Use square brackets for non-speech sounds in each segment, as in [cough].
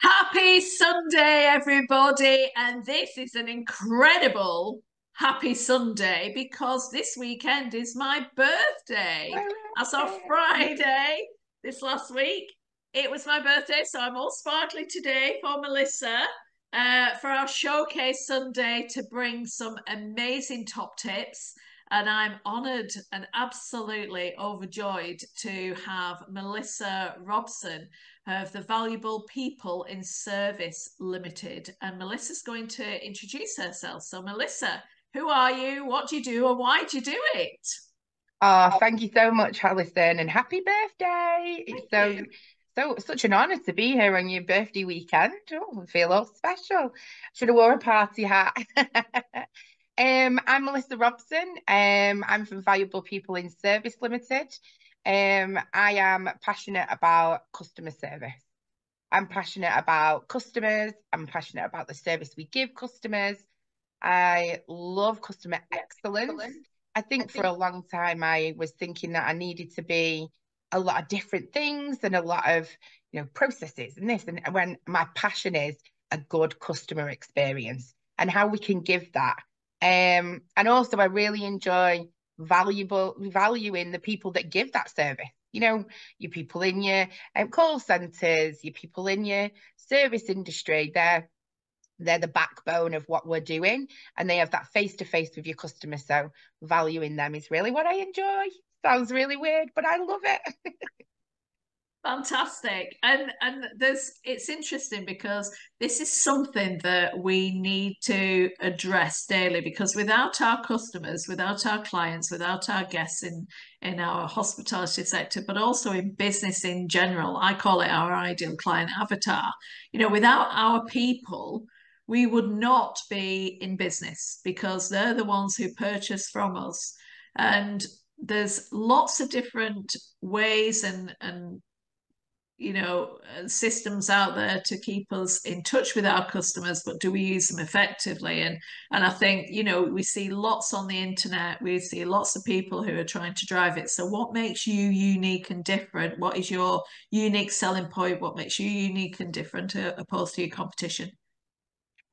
Happy Sunday, everybody. And this is an incredible happy Sunday because this weekend is my birthday. As of Friday, this last week, it was my birthday. So I'm all sparkly today for Melissa. Uh, for our showcase Sunday to bring some amazing top tips and I'm honoured and absolutely overjoyed to have Melissa Robson of the Valuable People in Service Limited. And Melissa's going to introduce herself. So, Melissa, who are you? What do you do? And why do you do it? Oh, thank you so much, Alison, and happy birthday. Thank it's so you. so such an honour to be here on your birthday weekend. Oh, I feel all special. Should have wore a party hat. [laughs] Um, I'm Melissa Robson. Um, I'm from Valuable People in Service Limited. Um, I am passionate about customer service. I'm passionate about customers. I'm passionate about the service we give customers. I love customer excellence. I think, I think for a long time I was thinking that I needed to be a lot of different things and a lot of you know processes and this and when my passion is a good customer experience and how we can give that um, and also, I really enjoy valuable valuing the people that give that service. You know, your people in your um, call centers, your people in your service industry. They're they're the backbone of what we're doing, and they have that face to face with your customer. So valuing them is really what I enjoy. Sounds really weird, but I love it. [laughs] Fantastic. And and there's it's interesting because this is something that we need to address daily because without our customers, without our clients, without our guests in in our hospitality sector, but also in business in general, I call it our ideal client avatar. You know, without our people, we would not be in business because they're the ones who purchase from us. And there's lots of different ways and and you know uh, systems out there to keep us in touch with our customers but do we use them effectively? And and i think you know we see lots on the internet we see lots of people who are trying to drive it. So what makes you unique and different? What is your unique selling point? What makes you unique and different uh, opposed to your competition?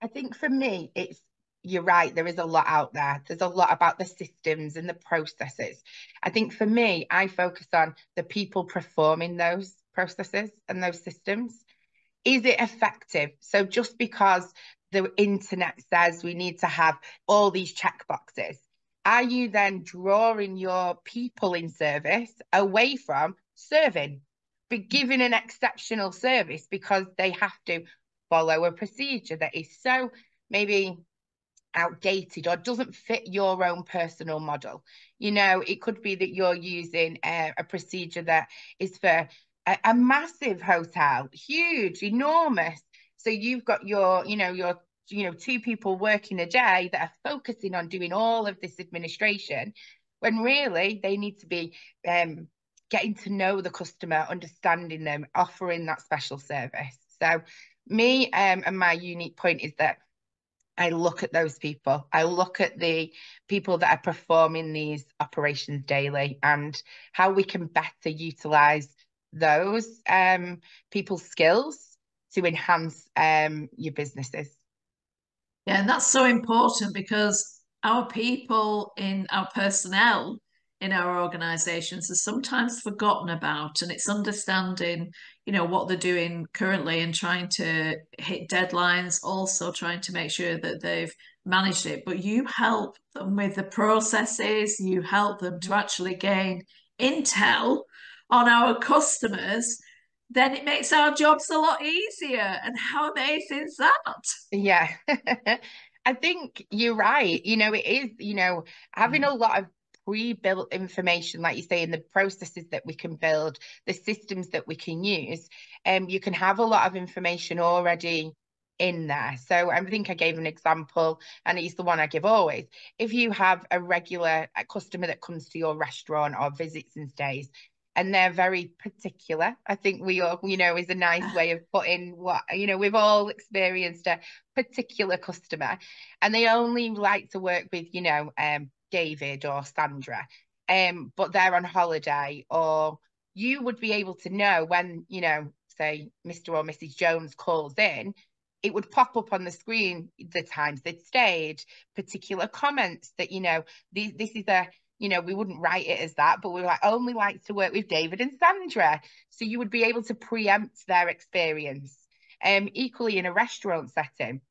I think for me it's you're right there is a lot out there. There's a lot about the systems and the processes. I think for me i focus on the people performing those processes and those systems? Is it effective? So just because the internet says we need to have all these check boxes, are you then drawing your people in service away from serving, but giving an exceptional service because they have to follow a procedure that is so maybe outdated or doesn't fit your own personal model. You know, it could be that you're using a, a procedure that is for a, a massive hotel, huge, enormous. So you've got your, you know, your you know two people working a day that are focusing on doing all of this administration when really they need to be um, getting to know the customer understanding them offering that special service so me um, and my unique point is that I look at those people. I look at the people that are performing these operations daily and how we can better utilize those um, people's skills to enhance um, your businesses. Yeah, and that's so important because our people in our personnel in our organizations are sometimes forgotten about and it's understanding you know what they're doing currently and trying to hit deadlines also trying to make sure that they've managed it but you help them with the processes you help them to actually gain intel on our customers, then it makes our jobs a lot easier. And how amazing is that? Yeah. [laughs] I think you're right. You know, it is, you know, having mm. a lot of pre-built information, like you say, in the processes that we can build, the systems that we can use, um, you can have a lot of information already in there. So I think I gave an example, and it's the one I give always. If you have a regular a customer that comes to your restaurant or visits and stays, and they're very particular. I think we all, you know, is a nice way of putting what, you know, we've all experienced a particular customer and they only like to work with, you know, um, David or Sandra, um, but they're on holiday or you would be able to know when, you know, say Mr. or Mrs. Jones calls in, it would pop up on the screen the times they'd stayed, particular comments that, you know, this, this is a, you know, we wouldn't write it as that, but we like only like to work with David and Sandra. So you would be able to preempt their experience. Um, equally in a restaurant setting,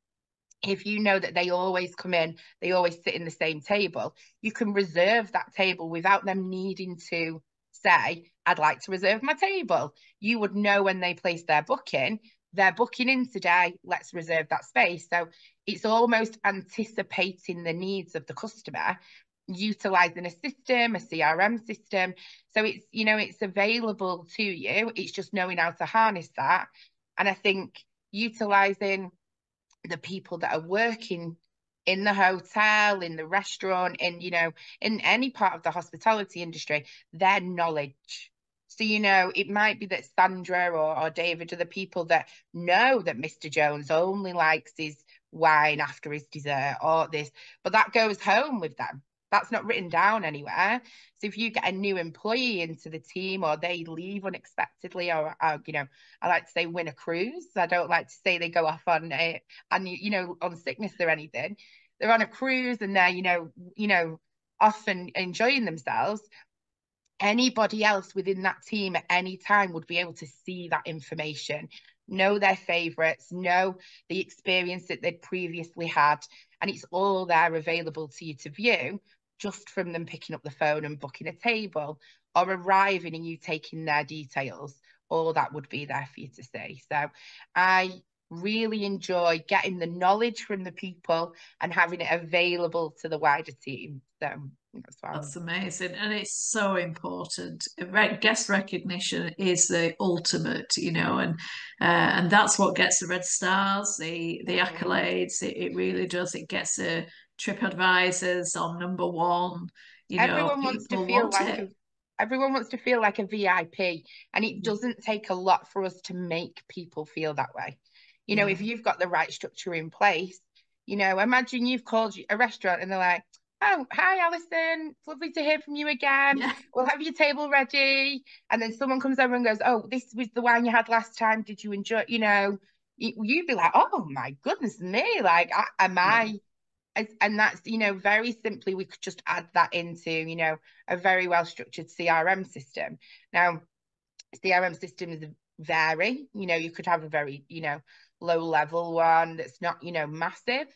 if you know that they always come in, they always sit in the same table, you can reserve that table without them needing to say, I'd like to reserve my table. You would know when they place their booking, they're booking in today, let's reserve that space. So it's almost anticipating the needs of the customer, utilizing a system, a CRM system. So it's, you know, it's available to you. It's just knowing how to harness that. And I think utilizing the people that are working in the hotel, in the restaurant, in you know, in any part of the hospitality industry, their knowledge. So, you know, it might be that Sandra or, or David are the people that know that Mr. Jones only likes his wine after his dessert or this, but that goes home with them. That's not written down anywhere. So if you get a new employee into the team or they leave unexpectedly, or, or you know, I like to say win a cruise. I don't like to say they go off on a, and you know, on sickness or anything. They're on a cruise and they're, you know, you know, often enjoying themselves. Anybody else within that team at any time would be able to see that information, know their favorites, know the experience that they'd previously had, and it's all there available to you to view just from them picking up the phone and booking a table or arriving and you taking their details, all that would be there for you to see. So I really enjoy getting the knowledge from the people and having it available to the wider team. So that's, that's amazing, and it's so important. Guest recognition is the ultimate, you know, and uh, and that's what gets the red stars, the the accolades. It, it really does. It gets the TripAdvisors on number one. You everyone know, wants to feel like a, everyone wants to feel like a VIP, and it mm. doesn't take a lot for us to make people feel that way. You know, if you've got the right structure in place, you know, imagine you've called a restaurant and they're like, oh, hi, Alison. It's lovely to hear from you again. Yeah. We'll have your table ready. And then someone comes over and goes, oh, this was the wine you had last time. Did you enjoy, you know, you'd be like, oh my goodness me, like, am I, and that's, you know, very simply, we could just add that into, you know, a very well structured CRM system. Now, CRM systems vary, you know, you could have a very, you know, low level one that's not, you know, massive.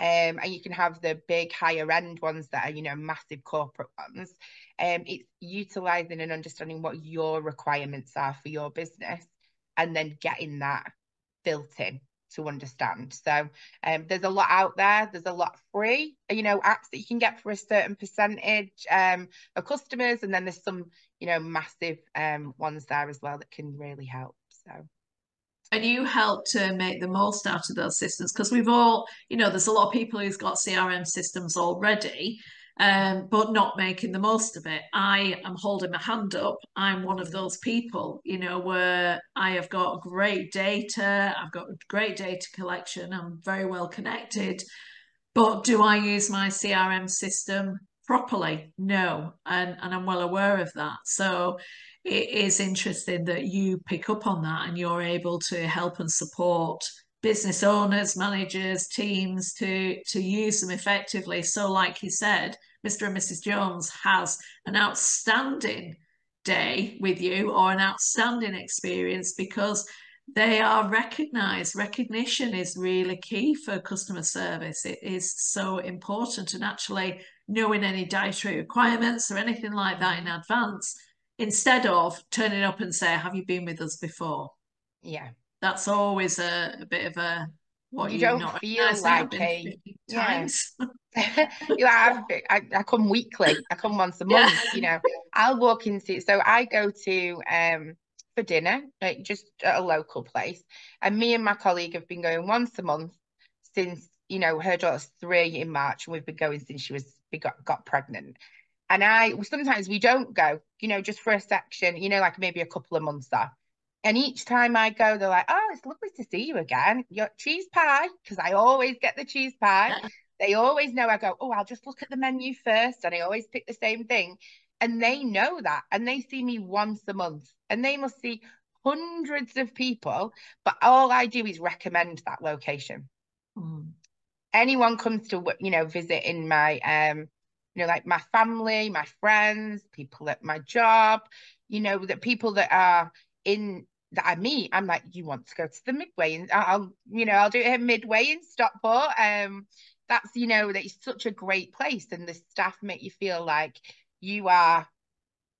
Um, and you can have the big higher end ones that are, you know, massive corporate ones. Um, it's utilizing and understanding what your requirements are for your business and then getting that built in to understand. So um, there's a lot out there. There's a lot free, you know, apps that you can get for a certain percentage um, of customers, and then there's some, you know, massive um, ones there as well that can really help. So and you help to make the most out of those systems because we've all you know there's a lot of people who've got crm systems already um, but not making the most of it. I am holding my hand up. I'm one of those people you know where i have got great data i've got great data collection i'm very well connected but do i use my crm system properly? No and and i'm well aware of that. So it is interesting that you pick up on that and you're able to help and support business owners, managers, teams to to use them effectively. So, like you said, Mr. and Mrs. Jones has an outstanding day with you or an outstanding experience because they are recognized. Recognition is really key for customer service. It is so important. And actually, knowing any dietary requirements or anything like that in advance instead of turning up and say, Have you been with us before? Yeah. That's always a, a bit of a what you, don't feel like a times. Yeah. [laughs] [laughs] you know, I, I, come weekly. I come once a month. Yeah. You know, I'll walk into. So I go to um for dinner, like just at a local place, and me and my colleague have been going once a month since you know her daughter's three in March, and we've been going since she was got got pregnant. And I sometimes we don't go, you know, just for a section, you know, like maybe a couple of months off. And each time I go, they're like, "Oh, it's lovely to see you again. Your cheese pie," because I always get the cheese pie. they always know I go, "Oh, I'll just look at the menu first, and I always pick the same thing. And they know that, and they see me once a month, and they must see hundreds of people, but all I do is recommend that location. Mm. Anyone comes to you know visit in my um you know like my family, my friends, people at my job, you know the people that are in that I meet, I'm like, you want to go to the Midway, and I'll, you know, I'll do it at Midway in Stockport. Um, that's you know, that it's such a great place, and the staff make you feel like you are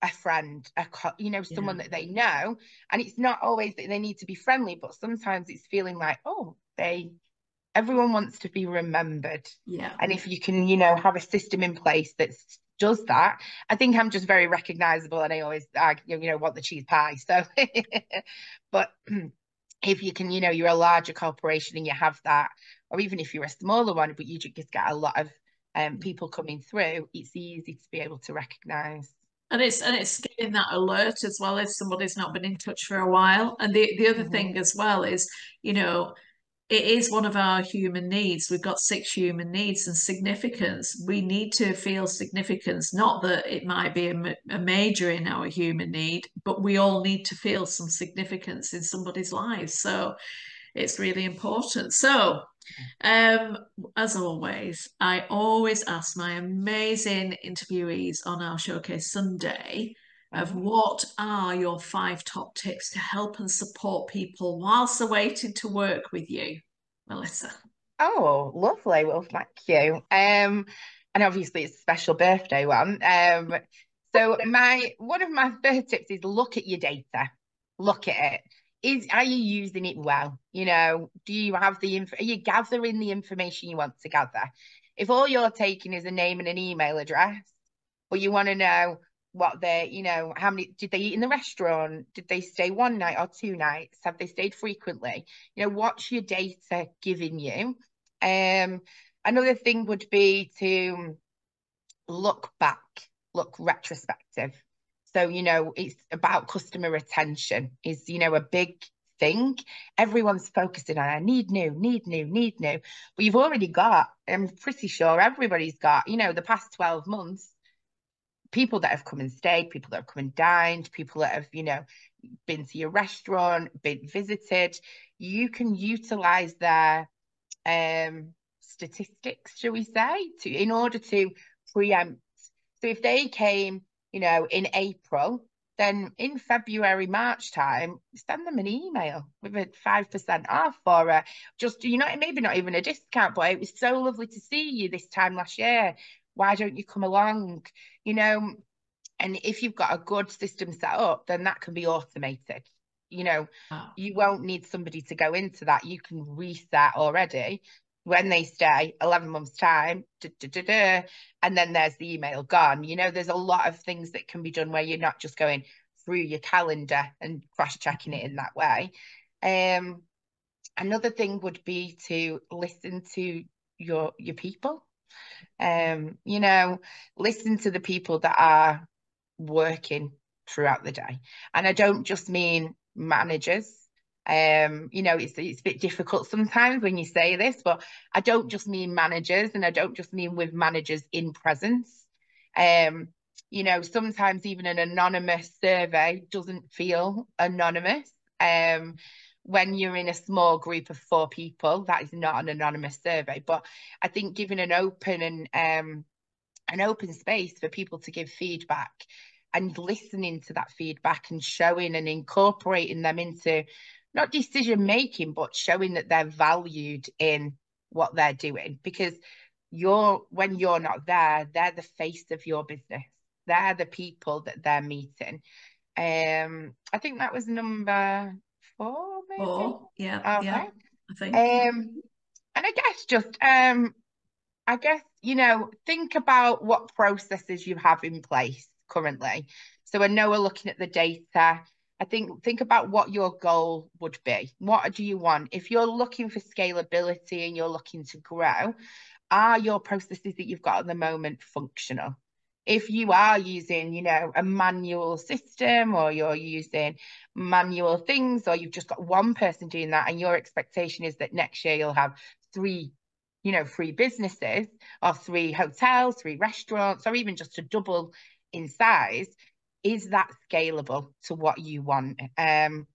a friend, a you know, someone yeah. that they know, and it's not always that they need to be friendly, but sometimes it's feeling like, oh, they everyone wants to be remembered. Yeah. And if you can, you know, have a system in place that does that, I think I'm just very recognizable and I always, I, you know, want the cheese pie. So, [laughs] but [clears throat] if you can, you know, you're a larger corporation and you have that, or even if you're a smaller one, but you just get a lot of um, people coming through, it's easy to be able to recognize and it's and it's getting that alert as well if somebody's not been in touch for a while and the the other mm-hmm. thing as well is you know it is one of our human needs. We've got six human needs and significance. We need to feel significance, not that it might be a, a, major in our human need, but we all need to feel some significance in somebody's lives. So it's really important. So, um, as always, I always ask my amazing interviewees on our Showcase Sunday of what are your five top tips to help and support people whilst they're waiting to work with you, Melissa? Oh, lovely. Well, thank you. Um, and obviously it's a special birthday one. Um, so my one of my first tips is look at your data. Look at it. Is are you using it well? You know, do you have the inf- are you gathering the information you want to gather? If all you're taking is a name and an email address, but you want to know what they, you know, how many did they eat in the restaurant? Did they stay one night or two nights? Have they stayed frequently? You know, what's your data giving you? Um, another thing would be to look back, look retrospective. So, you know, it's about customer retention is, you know, a big thing. Everyone's focusing on I need new, need new, need new. But you've already got, I'm pretty sure everybody's got, you know, the past 12 months people that have come and stayed, people that have come and dined, people that have, you know, been to your restaurant, been visited, you can utilize their um, statistics, shall we say, to in order to preempt. So if they came, you know, in April, then in February, March time, send them an email with a 5% off or a, just, you know, maybe not even a discount, but it was so lovely to see you this time last year. Why don't you come along? You know, and if you've got a good system set up, then that can be automated. You know, oh. you won't need somebody to go into that. You can reset already when they stay 11 months time da, da, da, and then there's the email gone you know there's a lot of things that can be done where you're not just going through your calendar and cross checking it in that way um another thing would be to listen to your your people um, you know, listen to the people that are working throughout the day. And I don't just mean managers. Um, you know, it's it's a bit difficult sometimes when you say this, but I don't just mean managers and I don't just mean with managers in presence. Um, you know, sometimes even an anonymous survey doesn't feel anonymous. Um, when you're in a small group of four people, that is not an anonymous survey. But I think giving an open and um, an open space for people to give feedback and listening to that feedback and showing and incorporating them into not decision making, but showing that they're valued in what they're doing. Because you're when you're not there, they're the face of your business. They're the people that they're meeting. Um, I think that was number four, maybe. Four, yeah, okay. yeah. I think. Um, and I guess just um, I guess you know, think about what processes you have in place currently. So I know we're looking at the data. I think think about what your goal would be. What do you want? If you're looking for scalability and you're looking to grow, are your processes that you've got at the moment functional? If you are using, you know, a manual system or you're using manual things or you've just got one person doing that and your expectation is that next year you'll have three you know three businesses or three hotels three restaurants or even just to double in size is that scalable to what you want? Um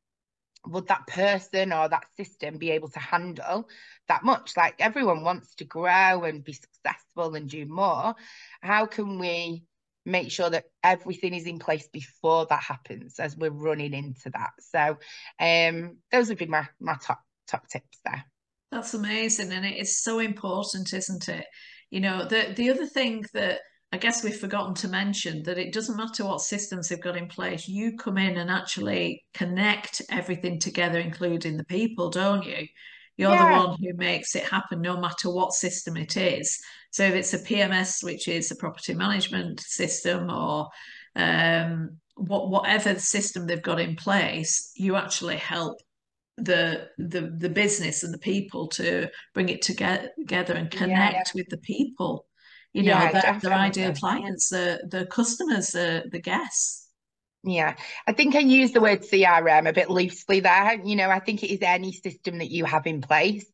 would that person or that system be able to handle that much? Like everyone wants to grow and be successful and do more. How can we make sure that everything is in place before that happens as we're running into that? So um those would be my my top top tips there. That's amazing. And it is so important, isn't it? You know, the the other thing that I guess we've forgotten to mention that it doesn't matter what systems they've got in place, you come in and actually connect everything together, including the people, don't you? You're yeah. the one who makes it happen no matter what system it is. So if it's a PMS, which is a property management system, or um, what whatever system they've got in place, you actually help the the the business and the people to bring it together together and connect yeah. with the people you know yeah, their, their ideal clients the the customers the the guests yeah, I think I use the word CRM a bit loosely there. You know, I think it is any system that you have in place.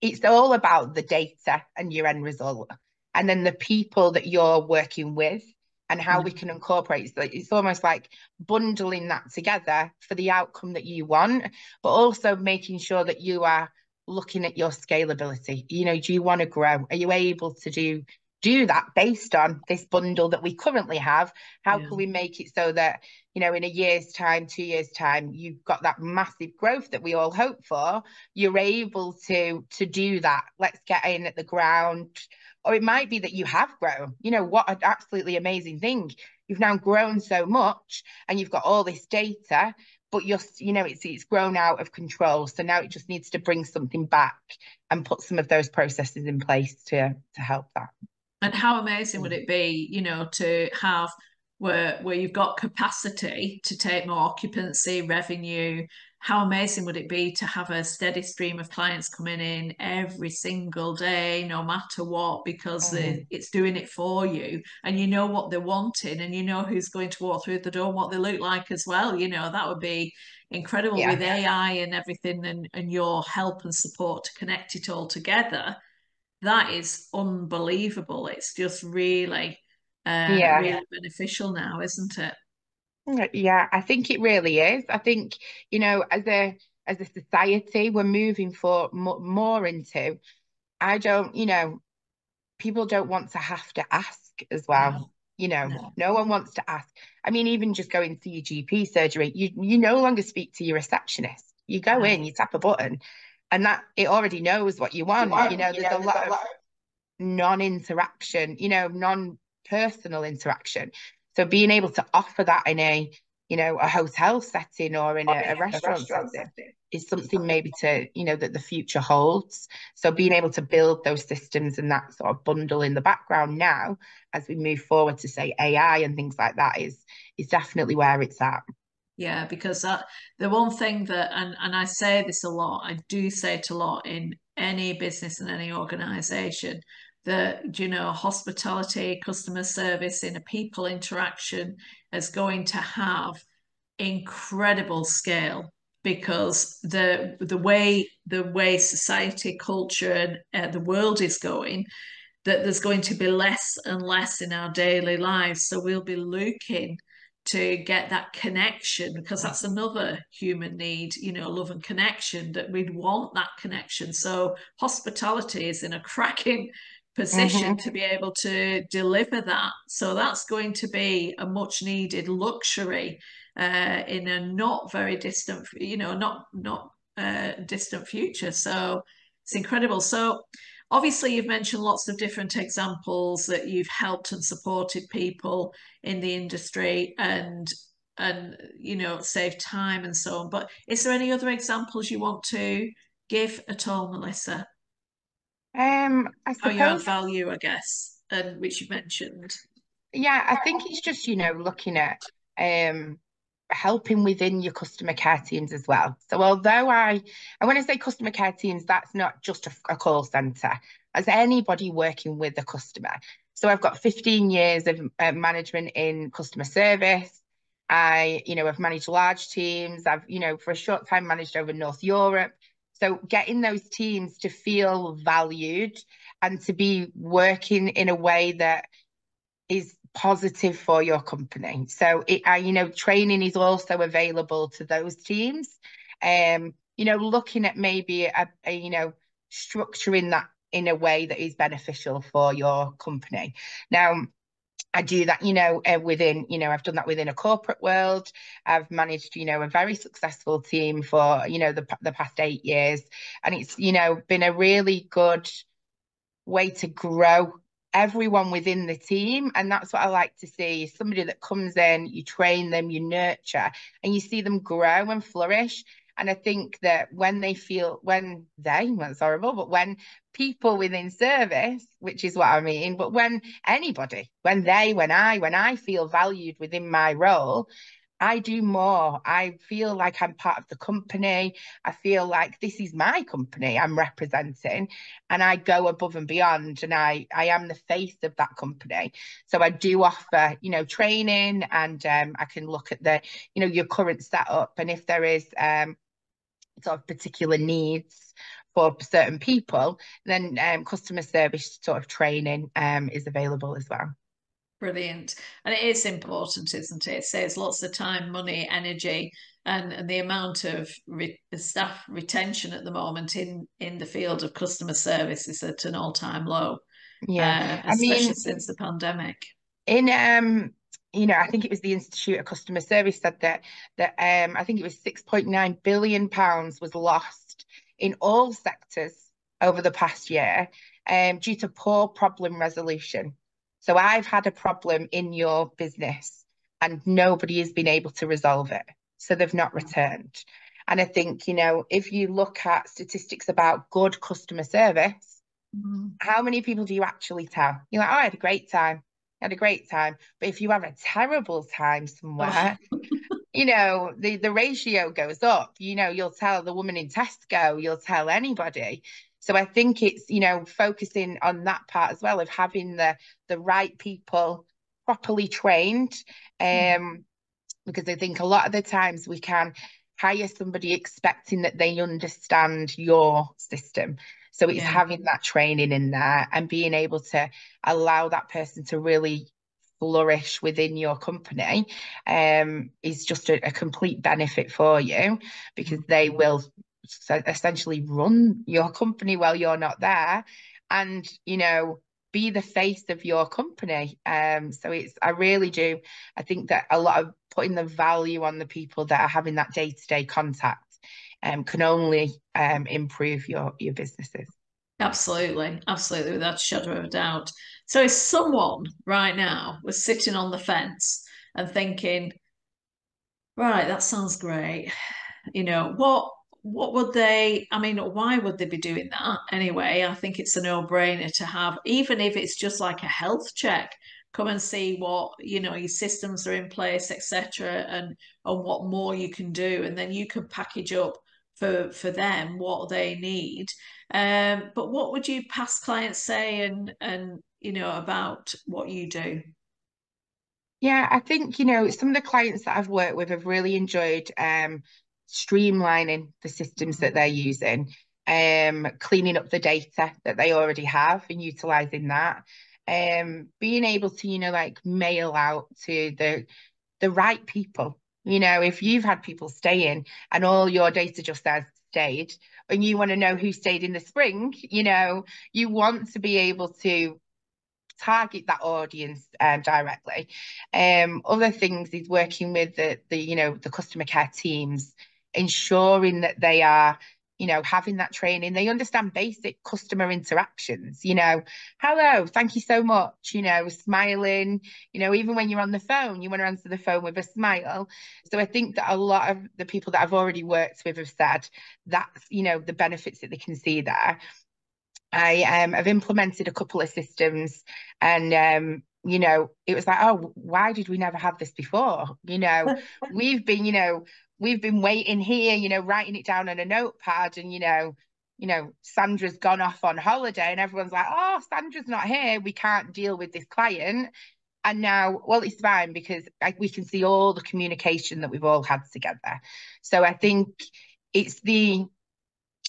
It's all about the data and your end result, and then the people that you're working with and how mm. we can incorporate. So it's almost like bundling that together for the outcome that you want, but also making sure that you are looking at your scalability. You know, do you want to grow? Are you able to do do that based on this bundle that we currently have. How yeah. can we make it so that you know in a year's time two years time you've got that massive growth that we all hope for? You're able to to do that. Let's get in at the ground. Or it might be that you have grown. You know what an absolutely amazing thing. You've now grown so much and you've got all this data but you're you know it's it's grown out of control. So now it just needs to bring something back and put some of those processes in place to to help that and how amazing would it be, you know, to have where where you've got capacity to take more occupancy, revenue. How amazing would it be to have a steady stream of clients coming in every single day, no matter what, because mm. it's doing it for you, and you know what they're wanting, and you know who's going to walk through the door, and what they look like as well. You know that would be incredible yeah. with AI and everything, and and your help and support to connect it all together that is unbelievable. It's just really, uh, yeah. really beneficial now, isn't it? Yeah, I think it really is. I think you know, as a as a society, we're moving for more, more into. I don't, you know, people don't want to have to ask as well. No. You know, no. no. one wants to ask. I mean, even just going to your GP surgery, you you no longer speak to your receptionist. You go no. in, you tap a button, and that it already knows what you want. You know, there's a lot of non-interaction, you know, non-personal interaction. So being able to offer that in a, you know, a hotel setting or in a, oh, a restaurant, restaurant setting, setting is something maybe to, you know, that the future holds. So being able to build those systems and that sort of bundle in the background now as we move forward to say AI and things like that is is definitely where it's at. Yeah, because that, the one thing that, and, and I say this a lot, I do say it a lot in any business and any organization, that, you know, hospitality, customer service in a people interaction is going to have incredible scale because the the way the way society culture and uh, the world is going that there's going to be less and less in our daily lives. So we'll be looking to get that connection because that's another human need you know love and connection that we'd want that connection. So hospitality is in a [laughs] cracking position mm-hmm. to be able to deliver that. So that's going to be a much needed luxury uh, in a not very distant you know not not uh, distant future. So it's incredible. So Obviously, you've mentioned lots of different examples that you've helped and supported people in the industry and and you know save time and so on. But is there any other examples you want to give at all, Melissa? Um, I suppose. How you value, I guess, and which you mentioned. Yeah, I think it's just you know looking at um helping within your customer care teams as well. So although I, and when I say customer care teams, that's not just a, a call center, as anybody working with a customer. So I've got 15 years of uh, management in customer service. I, you know, I've managed large teams. I've, you know, for a short time managed over North Europe. So getting those teams to feel valued and to be working in a way that is positive for your company. So, it, you know, training is also available to those teams. um, you know, looking at maybe a, a you know, structuring that in a way that is beneficial for your company. Now, I do that, you know, uh, within, you know, I've done that within a corporate world. I've managed, you know, a very successful team for, you know, the the past eight years, and it's, you know, been a really good way to grow everyone within the team. And that's what I like to see somebody that comes in, you train them, you nurture, and you see them grow and flourish. And I think that when they feel, when they, that's horrible, but when people within service, which is what I mean, but when anybody, when they, when I, when I feel valued within my role, I do more. I feel like I'm part of the company. I feel like this is my company I'm representing and I go above and beyond and I I am the face of that company. So I do offer, you know, training and um, I can look at the, you know, your current setup and if there is um sort of particular needs for certain people, then um, customer service sort of training um, is available as well. Brilliant. And it is important, isn't it? It saves lots of time, money, energy, and, and the amount of re- staff retention at the moment in, in the field of customer service is at an all time low. Yeah. Uh, especially I mean, since the pandemic. In um you know, I think it was the Institute of Customer Service said that that um, I think it was 6.9 billion pounds was lost in all sectors over the past year um, due to poor problem resolution. So I've had a problem in your business and nobody has been able to resolve it. So they've not returned. And I think, you know, if you look at statistics about good customer service, mm-hmm. how many people do you actually tell? You're like, oh, I had a great time I had a great time. But if you have a terrible time somewhere, [laughs] you know, the, the ratio goes up. You know, you'll tell the woman in Tesco, you'll tell anybody. So I think it's, you know, focusing on that part as well of having the the right people properly trained. Hmm. Um, mm. because I think a lot of the times we can hire somebody expecting that they understand your system. So it's yeah. having that training in there and being able to allow that person to really flourish within your company um, is just a, a complete benefit for you because they mm-hmm. will essentially run your company while you're not there and you know be the face of your company um so it's i really do i think that a lot of putting the value on the people that are having that day-to-day contact um, can only um, improve your your businesses. Absolutely, absolutely, without a shadow of a doubt. So, if someone right now was sitting on the fence and thinking, "Right, that sounds great," you know, what what would they? I mean, why would they be doing that anyway? I think it's a no brainer to have, even if it's just like a health check come and see what you know your systems are in place etc and and what more you can do and then you can package up for for them what they need um, but what would you past clients say and and you know about what you do yeah i think you know some of the clients that i've worked with have really enjoyed um, streamlining the systems that they're using um, cleaning up the data that they already have and utilizing that um, being able to you know like mail out to the the right people you know, if you've had people staying and all your data just says stayed, and you want to know who stayed in the spring, you know, you want to be able to target that audience um, directly. Um, other things is working with the, the, you know, the customer care teams, ensuring that they are you know, having that training, they understand basic customer interactions, you know, hello, thank you so much, you know, smiling, you know, even when you're on the phone, you want to answer the phone with a smile. So I think that a lot of the people that I've already worked with have said that's, you know, the benefits that they can see there. I um, have implemented a couple of systems and um, you know, it was like, oh, why did we never have this before? You know, [laughs] we've been, you know, we've been waiting here, you know, writing it down on a notepad and, you know, you know, Sandra's gone off on holiday and everyone's like, oh, Sandra's not here. We can't deal with this client. And now, well, it's fine because we can see all the communication that we've all had together. So I think it's the,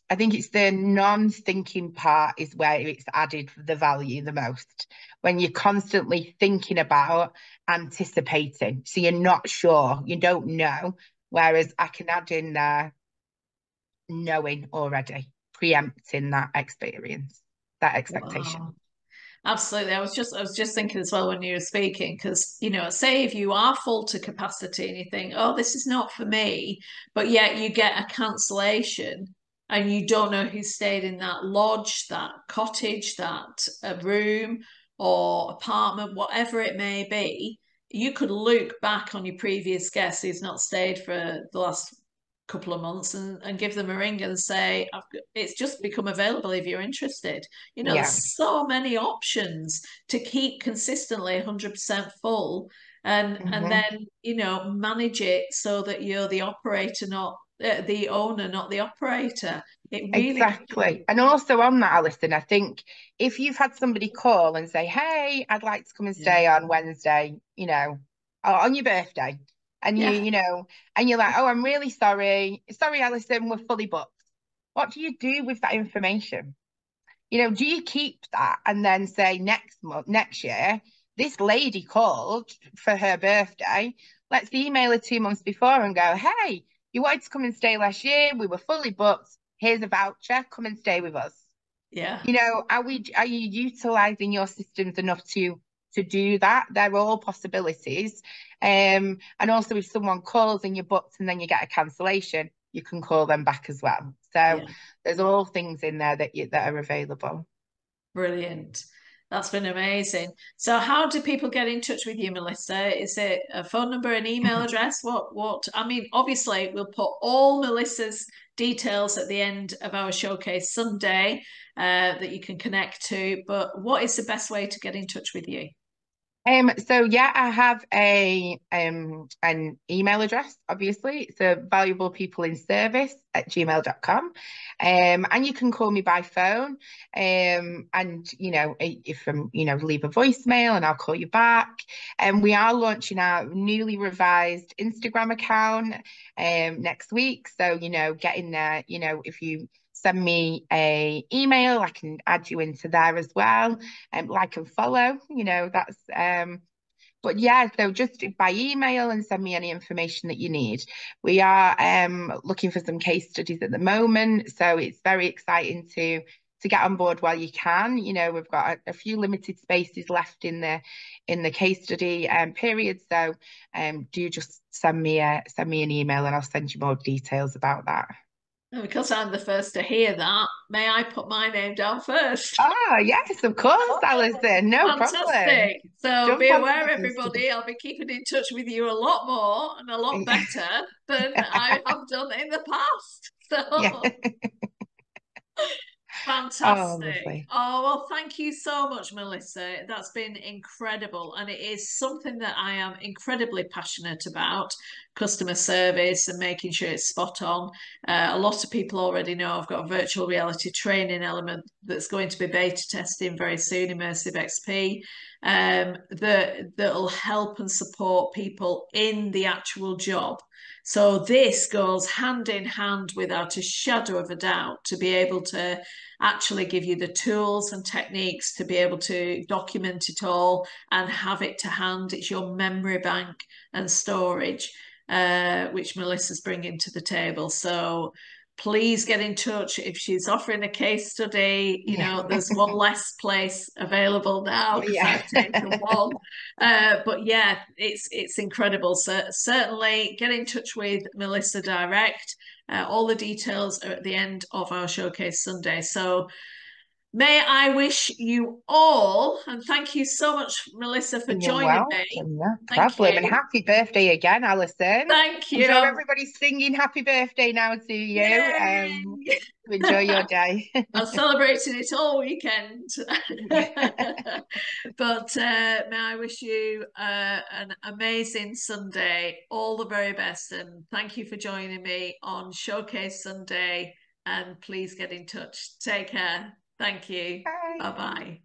I think it's the non-thinking part is where it's added the value the most. When you're constantly thinking about anticipating, so you're not sure, you don't know, Whereas I can add in there, knowing already, preempting that experience, that expectation. Wow. Absolutely. I was just I was just thinking as well when you were speaking, because you know, say if you are full to capacity and you think, oh, this is not for me, but yet you get a cancellation and you don't know who stayed in that lodge, that cottage, that uh, room or apartment, whatever it may be, you could look back on your previous guest who's not stayed for the last couple of months and, and give them a ring and say it's just become available if you're interested you know yeah. so many options to keep consistently 100% full and mm-hmm. and then you know manage it so that you're the operator not uh, the owner not the operator really exactly. And also on that alison i think if you've had somebody call and say hey i'd like to come and stay yeah. on wednesday you know on your birthday and you you know and you're like oh i'm really sorry. Sorry alison we're fully booked. What do you do with that information? You know do you keep that and then say next month next year this lady called for her birthday let's email her two months before and go hey you wanted to come and stay last year. We were fully booked here's a voucher come and stay with us yeah you know are we are you utilizing your systems enough to to do that. They're all possibilities. Um, and also, if someone calls and you're booked and then you get a cancellation, you can call them back as well. So yeah. there's all things in there that you, that are available. Brilliant. That's been amazing. So, how do people get in touch with you, Melissa? Is it a phone number, an email [laughs] address? What? What? I mean, obviously, we'll put all Melissa's details at the end of our showcase Sunday uh, that you can connect to. But what is the best way to get in touch with you? Um, so yeah, I have a um an email address, obviously. It's a valuable people in service at gmail.com. Um, and you can call me by phone. Um, and you know, if I'm, you know, leave a voicemail and I'll call you back. And um, we are launching our newly revised Instagram account um next week. So, you know, get in there, you know, if you send me a email. I can add you into there as well. Um, like and follow, you know, that's um but yeah, so just by email and send me any information that you need. We are um looking for some case studies at the moment. So it's very exciting to to get on board while you can. You know, we've got a, a few limited spaces left in the in the case study um, period. So um, do just send me a send me an email and I'll send you more details about that because I'm the first to hear that, may I put my name down first? Ah, yes, of course, oh, Alison. No Fantastic. problem. So Jump be aware, everybody, I'll be keeping in touch with you a lot more and a lot better than I [laughs] have done in the past. So yeah. [laughs] Fantastic. Oh, oh, well, thank you so much, Melissa. That's been incredible. And it is something that I am incredibly passionate about customer service and making sure it's spot on. Uh, a lot of people already know I've got a virtual reality training element that's going to be beta testing very soon, Immersive XP, um, that, that'll help and support people in the actual job. So this goes hand in hand without a shadow of a doubt to be able to actually give you the tools and techniques to be able to document it all and have it to hand. It's your memory bank and storage, uh, which Melissa's bringing to the table. So please get in touch if she's offering a case study you yeah. know [laughs] there's one less place available now yeah. one uh, but yeah it's it's incredible so certainly get in touch with melissa direct uh, all the details are at the end of our showcase sunday so May I wish you all, and thank you so much, Melissa, for You're joining welcome. me. No problem. And happy birthday again, Alison. Thank you. I'm sure everybody's singing happy birthday now to you. Um, enjoy your day. [laughs] I'm celebrating it all weekend. [laughs] but uh, may I wish you uh, an amazing Sunday, all the very best, and thank you for joining me on Showcase Sunday. And please get in touch. Take care. Thank you. Bye bye.